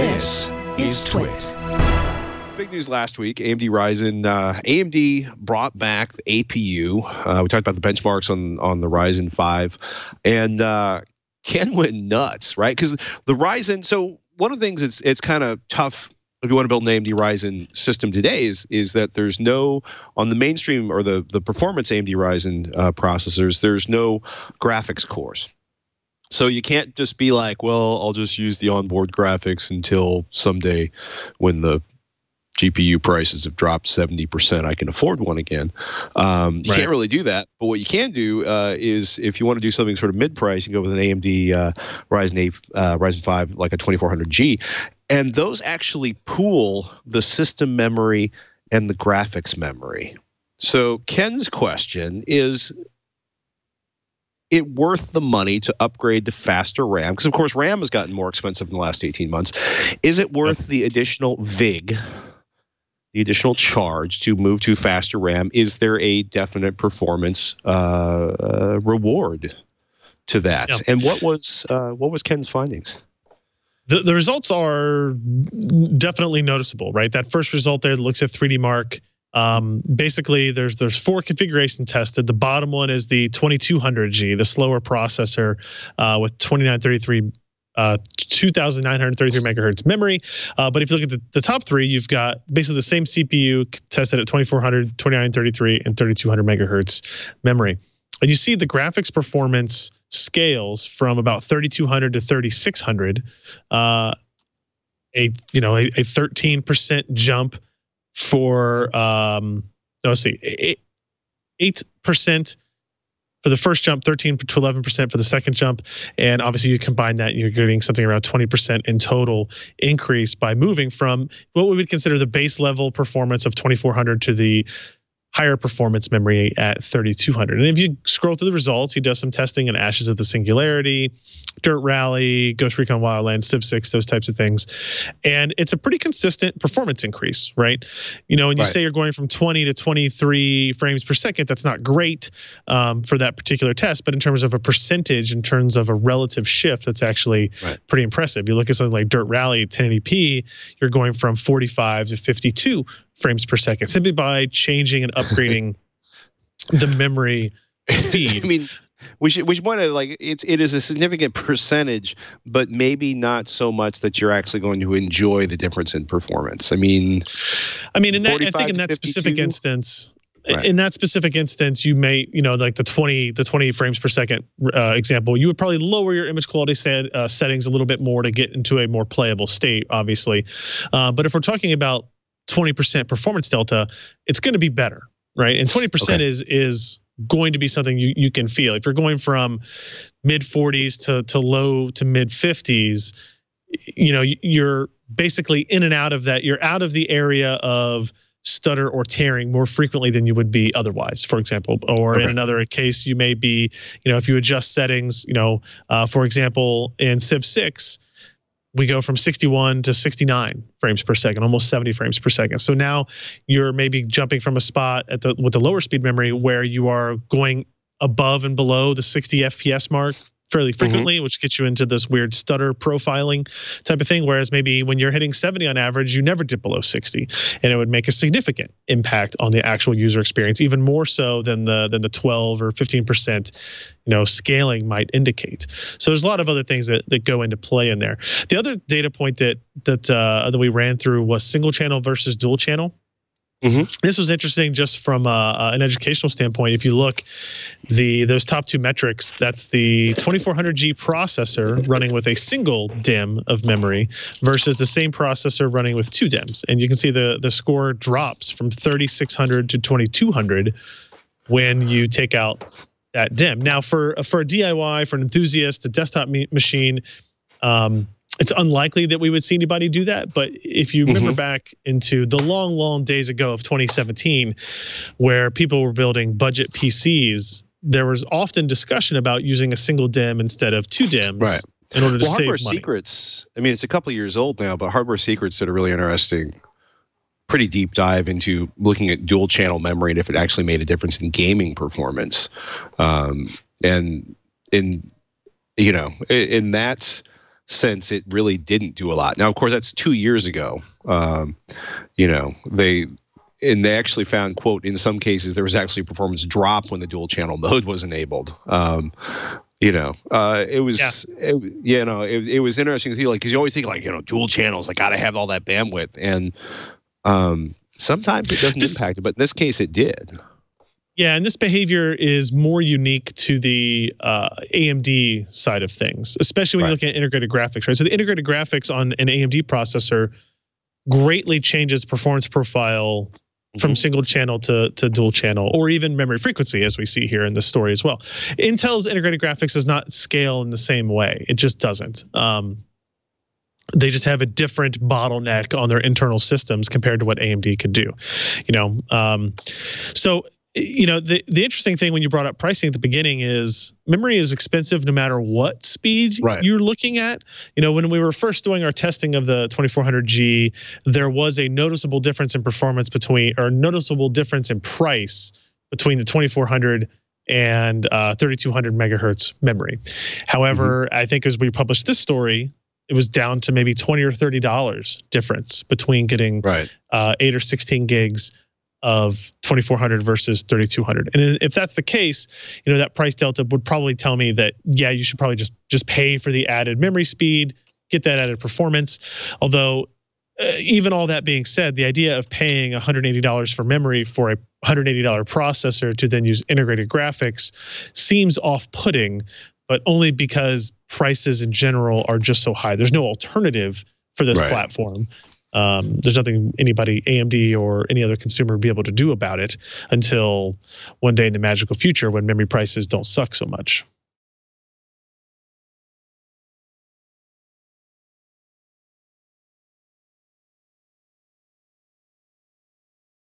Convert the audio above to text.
This is Twit. Big news last week AMD Ryzen. Uh, AMD brought back the APU. Uh, we talked about the benchmarks on, on the Ryzen 5. And uh, Ken went nuts, right? Because the Ryzen, so one of the things it's, it's kind of tough if you want to build an AMD Ryzen system today is is that there's no on the mainstream or the the performance AMD Ryzen uh, processors. There's no graphics cores. So you can't just be like, well, I'll just use the onboard graphics until someday when the GPU prices have dropped 70%, I can afford one again. Um, you right. can't really do that. But what you can do uh, is if you want to do something sort of mid price, you can go with an AMD uh, Ryzen 8, uh, Ryzen 5, like a 2400G. And those actually pool the system memory and the graphics memory. So Ken's question is it worth the money to upgrade to faster RAM? Because of course RAM has gotten more expensive in the last 18 months. Is it worth the additional VIG, the additional charge to move to faster RAM? Is there a definite performance uh, uh, reward to that? Yeah. And what was uh, what was Ken's findings? The, the results are definitely noticeable, right? That first result there looks at 3D Mark um, basically, there's there's four configurations tested. The bottom one is the 2200G, the slower processor uh, with 2933 uh, 2,933 megahertz memory. Uh, but if you look at the, the, top three, you've got basically the same CPU tested at 2400, 2933, and 3200 megahertz memory. And you see the graphics performance scales from about 3200 to 3600, uh, a you know a, a 13% jump for um, no, let's see, eight percent for the first jump, 13 to 11 percent for the second jump, and obviously you combine that, you're getting something around 20 percent in total increase by moving from what we would consider the base level performance of 2400 to the higher performance memory at 3200. And if you scroll through the results, he does some testing in Ashes of the Singularity, Dirt Rally, Ghost Recon Wildlands, Civ 6, those types of things. And it's a pretty consistent performance increase, right? You know, when you right. say you're going from 20 to 23 frames per second, that's not great um, for that particular test. But in terms of a percentage, in terms of a relative shift, that's actually right. pretty impressive. You look at something like Dirt Rally 1080p, you're going from 45 to 52 frames per second simply by changing and upgrading the memory speed. I mean, we should we should point out like it's it is a significant percentage, but maybe not so much that you're actually going to enjoy the difference in performance. I mean, I mean, in that, I think in that 52? specific instance. Right. In that specific instance, you may, you know, like the 20, the 20 frames per second uh, example, you would probably lower your image quality set, uh, settings a little bit more to get into a more playable state, obviously. Uh, but if we're talking about 20% performance delta, it's going to be better, right? And 20% okay. is is going to be something you, you can feel. If you're going from mid 40s to to low to mid 50s, you know, you're basically in and out of that. You're out of the area of stutter or tearing more frequently than you would be otherwise for example or okay. in another case you may be you know if you adjust settings you know uh, for example in civ 6 we go from 61 to 69 frames per second, almost 70 frames per second. So now you're maybe jumping from a spot at the with the lower speed memory where you are going above and below the 60 FPS mark fairly mm-hmm. frequently, mm-hmm. which gets you into this weird stutter profiling type of thing. Whereas maybe when you're hitting 70 on average, you never dip below 60, and it would make a significant impact on the actual user experience, even more so than the than the 12 or 15 percent, you know, scaling might indicate. So there's a lot of other things that that go into play in there. The other data point that that uh, that we ran through was single channel versus dual channel. Mm-hmm. This was interesting just from uh, uh, an educational standpoint. If you look, the those top two metrics, that's the 2400G processor running with a single DIMM of memory versus the same processor running with two DIMMs. and you can see the the score drops from 3600 to 2200 when you take out that DIMM. Now, for for a DIY, for an enthusiast, a desktop machine. Um, it's unlikely that we would see anybody do that. But if you remember mm-hmm. back into the long, long days ago of 2017, where people were building budget PCs, there was often discussion about using a single DIMM instead of two DIMMs. Right. In order to well, save Hardware money. Secrets. I mean, it's a couple years old now, but Hardware Secrets did a really interesting, pretty deep dive into looking at dual channel memory and if it actually made a difference in gaming performance. Um, and in, you know, in, in that since it really didn't do a lot. Now, of course, that's two years ago. Um, you know, they and they actually found quote in some cases there was actually a performance drop when the dual channel mode was enabled. Um, you know, uh, it was, yeah. it, you know, it, it was interesting to see, like, because you always think, like, you know, dual channels, like, got to have all that bandwidth. And um, sometimes it doesn't this, impact it, but in this case, it did. Yeah, and this behavior is more unique to the uh, AMD side of things, especially when right. you look at integrated graphics, right? So the integrated graphics on an AMD processor greatly changes performance profile from mm-hmm. single channel to, to dual channel or even memory frequency as we see here in the story as well intel's integrated graphics does not scale in the same way it just doesn't um, they just have a different bottleneck on their internal systems compared to what amd could do you know um, so you know the the interesting thing when you brought up pricing at the beginning is memory is expensive no matter what speed right. you're looking at you know when we were first doing our testing of the 2400g there was a noticeable difference in performance between or noticeable difference in price between the 2400 and uh, 3200 megahertz memory however mm-hmm. i think as we published this story it was down to maybe 20 or 30 dollars difference between getting right. uh, 8 or 16 gigs of 2400 versus 3200 and if that's the case you know that price delta would probably tell me that yeah you should probably just just pay for the added memory speed get that added performance. Although uh, even all that being said the idea of paying $180 for memory for a $180 processor to then use integrated graphics seems off-putting but only because prices in general are just so high. There's no alternative for this right. platform um, there's nothing anybody, AMD or any other consumer, would be able to do about it until one day in the magical future when memory prices don't suck so much.